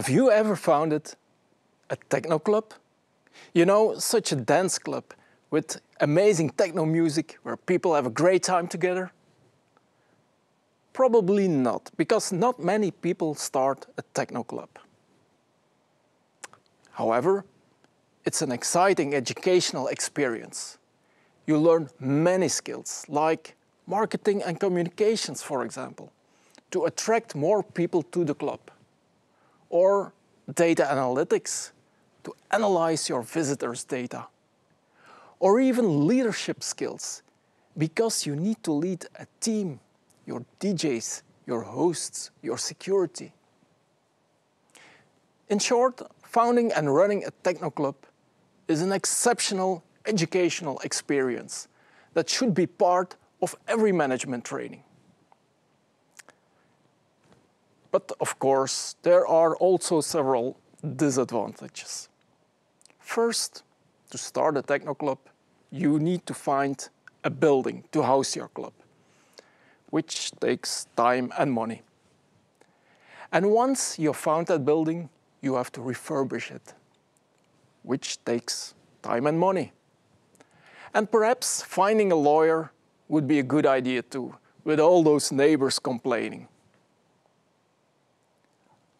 Have you ever founded a techno club? You know, such a dance club with amazing techno music where people have a great time together? Probably not, because not many people start a techno club. However, it's an exciting educational experience. You learn many skills, like marketing and communications, for example, to attract more people to the club, or data analytics, to analyze your visitors' data, or even leadership skills, because you need to lead a team, your DJs, your hosts, your security. In short, founding and running a techno club is an exceptional educational experience that should be part of every management training. But of course, there are also several disadvantages. First, to start a techno club, you need to find a building to house your club, which takes time and money. And once you've found that building, you have to refurbish it, which takes time and money. And perhaps finding a lawyer would be a good idea too, with all those neighbors complaining.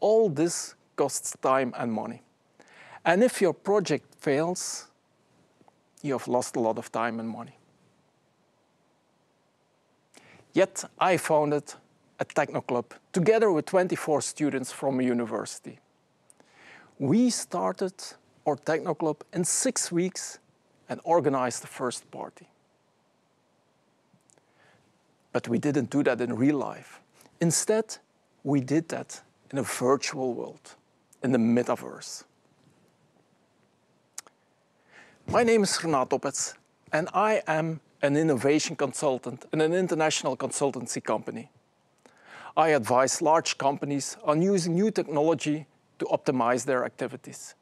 All this costs time and money. And if your project fails, you have lost a lot of time and money. Yet I founded a techno club together with 24 students from a university. We started our techno club in six weeks and organized the first party. But we didn't do that in real life. Instead, we did that in a virtual world, in the metaverse. My name is Renaat Toppets, and I am an innovation consultant in an international consultancy company. I advise large companies on using new technology to optimize their activities.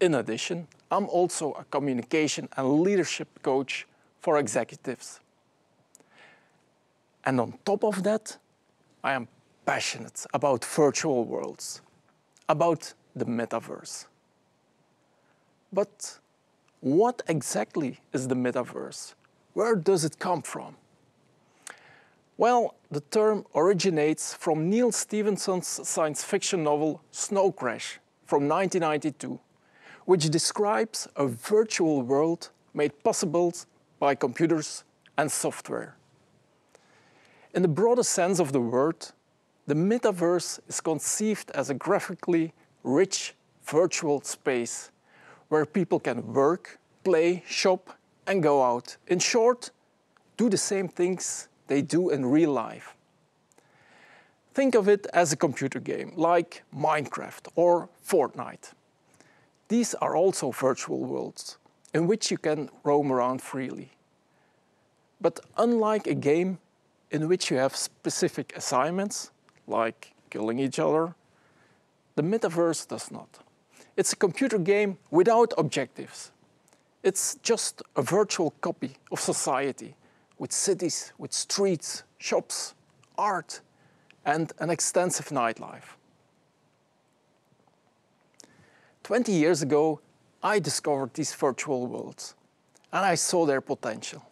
In addition, I'm also a communication and leadership coach for executives. And on top of that, I am passionate about virtual worlds, about the metaverse. But what exactly is the metaverse? Where does it come from? Well, the term originates from Neal Stephenson's science fiction novel Snow Crash from 1992, which describes a virtual world made possible by computers and software. In the broadest sense of the word, the metaverse is conceived as a graphically rich virtual space where people can work, play, shop, and go out. In short, do the same things they do in real life. Think of it as a computer game like Minecraft or Fortnite. These are also virtual worlds in which you can roam around freely. But unlike a game in which you have specific assignments, like killing each other, the metaverse does not. It's a computer game without objectives. It's just a virtual copy of society with cities, with streets, shops, art, and an extensive nightlife. 20 years ago, I discovered these virtual worlds and I saw their potential.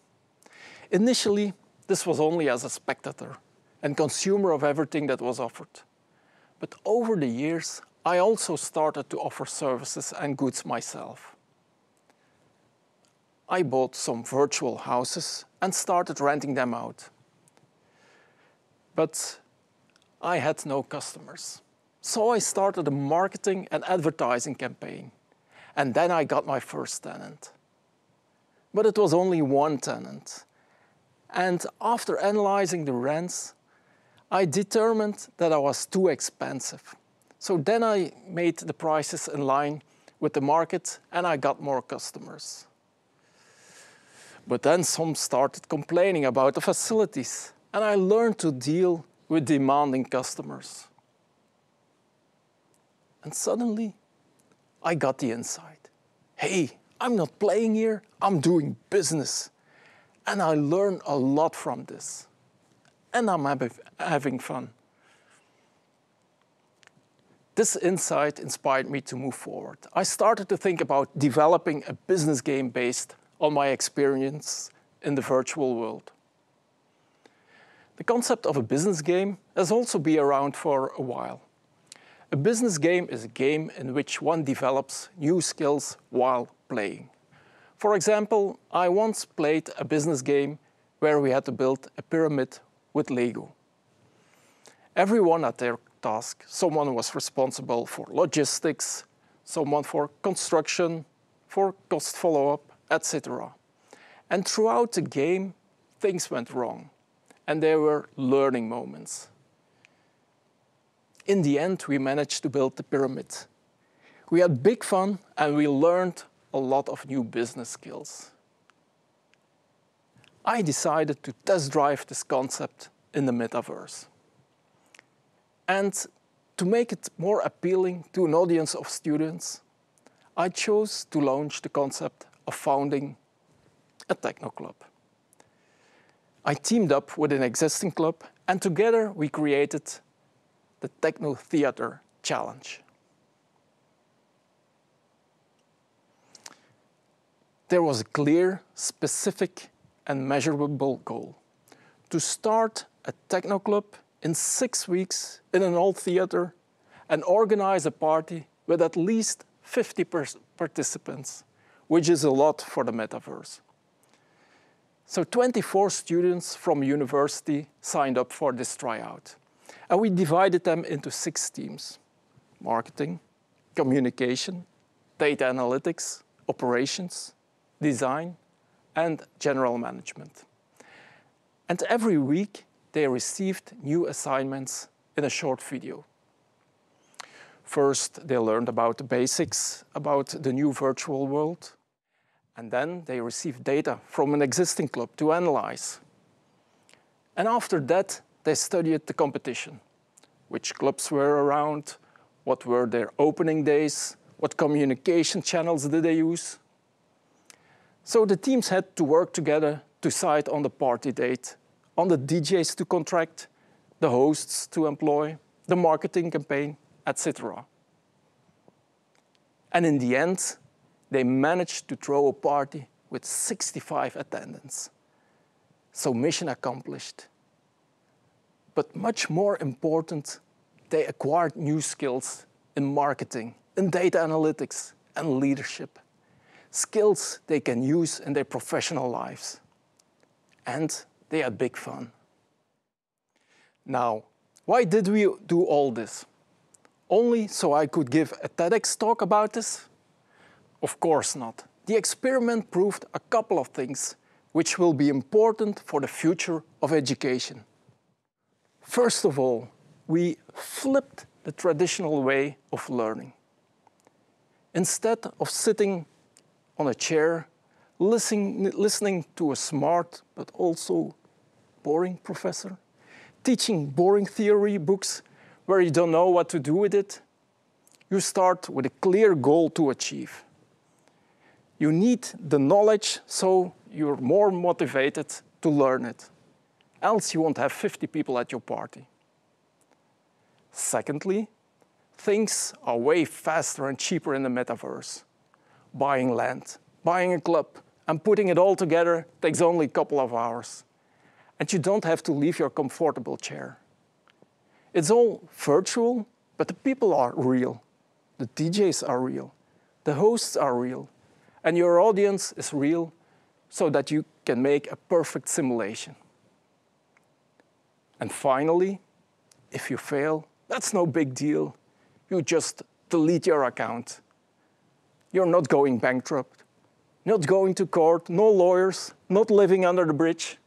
Initially, this was only as a spectator and consumer of everything that was offered. But over the years, I also started to offer services and goods myself. I bought some virtual houses and started renting them out. But I had no customers. So I started a marketing and advertising campaign. And then I got my first tenant. But it was only one tenant. And after analyzing the rents, I determined that I was too expensive. So then I made the prices in line with the market and I got more customers. But then some started complaining about the facilities and I learned to deal with demanding customers. And suddenly I got the insight. Hey, I'm not playing here, I'm doing business. And I learned a lot from this. And I'm having fun. This insight inspired me to move forward. I started to think about developing a business game based on my experience in the virtual world. The concept of a business game has also been around for a while. A business game is a game in which one develops new skills while playing. For example, I once played a business game where we had to build a pyramid with Lego. Everyone had their task. Someone was responsible for logistics, someone for construction, for cost follow-up, etc. And throughout the game, things went wrong. And there were learning moments. In the end, we managed to build the pyramid. We had big fun and we learned a lot of new business skills. I decided to test drive this concept in the metaverse. And to make it more appealing to an audience of students, I chose to launch the concept of founding a techno club. I teamed up with an existing club and together we created the Techno Theater Challenge. There was a clear, specific and measurable goal to start a techno club in six weeks in an old theater and organize a party with at least 50 participants, which is a lot for the metaverse. So 24 students from university signed up for this tryout. And we divided them into six teams, marketing, communication, data analytics, operations, design, and general management. And every week, they received new assignments in a short video. First, they learned about the basics about the new virtual world, and then they received data from an existing club to analyze. And after that, they studied the competition, which clubs were around, what were their opening days, what communication channels did they use. So the teams had to work together to decide on the party date on the DJs to contract, the hosts to employ, the marketing campaign, etc. And in the end, they managed to throw a party with 65 attendants. So mission accomplished. But much more important, they acquired new skills in marketing, in data analytics, and leadership. Skills they can use in their professional lives. And they had big fun. Now, why did we do all this? Only so I could give a TEDx talk about this? Of course not. The experiment proved a couple of things which will be important for the future of education. First of all, we flipped the traditional way of learning. Instead of sitting on a chair, listening, listening to a smart but also boring professor, teaching boring theory books where you don't know what to do with it. You start with a clear goal to achieve. You need the knowledge so you're more motivated to learn it. Else you won't have 50 people at your party. Secondly, things are way faster and cheaper in the metaverse. Buying land, buying a club, and putting it all together takes only a couple of hours and you don't have to leave your comfortable chair. It's all virtual, but the people are real. The DJs are real. The hosts are real. And your audience is real so that you can make a perfect simulation. And finally, if you fail, that's no big deal. You just delete your account. You're not going bankrupt, not going to court, no lawyers, not living under the bridge.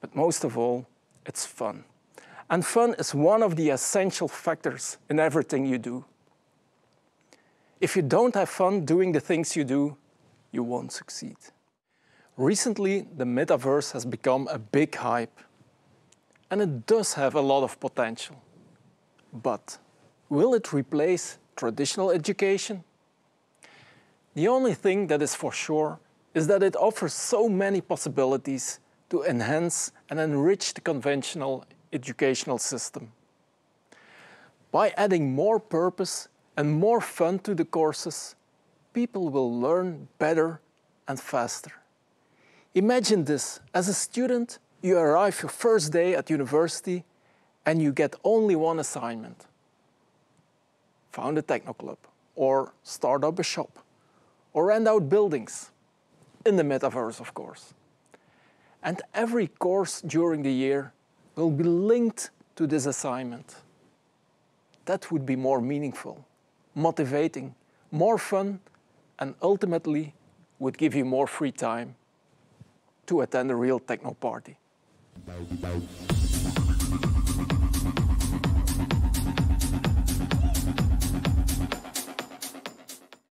But most of all, it's fun. And fun is one of the essential factors in everything you do. If you don't have fun doing the things you do, you won't succeed. Recently, the metaverse has become a big hype. And it does have a lot of potential. But will it replace traditional education? The only thing that is for sure is that it offers so many possibilities to enhance and enrich the conventional educational system. By adding more purpose and more fun to the courses, people will learn better and faster. Imagine this, as a student, you arrive your first day at university and you get only one assignment. Found a techno club, or start up a shop, or rent out buildings, in the metaverse, of course. And every course during the year will be linked to this assignment. That would be more meaningful, motivating, more fun, and ultimately would give you more free time to attend a real techno party.